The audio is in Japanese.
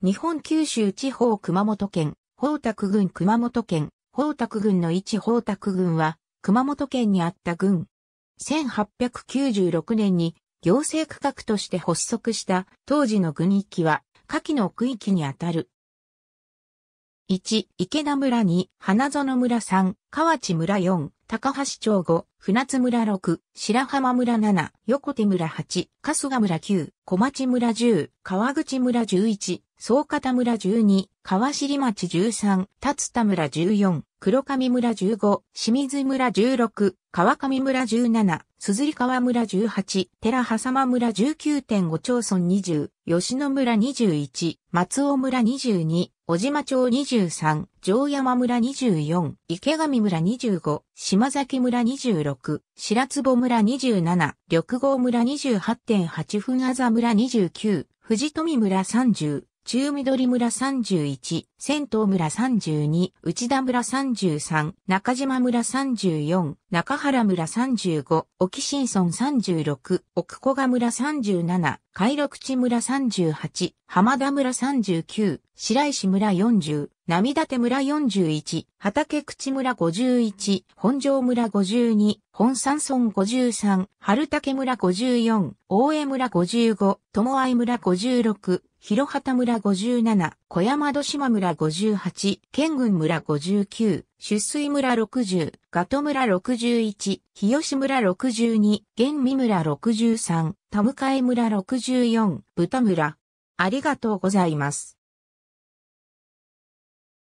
日本九州地方熊本県、宝沢郡熊本県、宝沢郡の一宝沢郡は、熊本県にあった郡。1896年に行政区画として発足した当時の郡域は、下記の区域にあたる。1、池田村2、花園村3、河内村4、高橋町5、船津村6、白浜村7、横手村8、春日村9、小町村10、川口村11、総方村12、川尻町13、達田村14、黒上村15、清水村16、川上村17、鈴川村18、寺狭間村19.5町村20、吉野村21、松尾村22、小島町23、城山村24、池上村25、島崎村26、白坪村27、緑郷村28.8分あざ村29、藤富村30、中緑村31、仙東村32、内田村33、中島村34、中原村35、沖新村36、奥小賀村37、海六地村38、浜田村39、白石村40、波立村41、畑口村51、本庄村52、本山村53、春竹村54、大江村55、友愛村56、広畑村57、小山戸島村58、県郡村59、出水村60、ガト村61、日吉村62、玄美村63、田迎村64、豚村。ありがとうございます。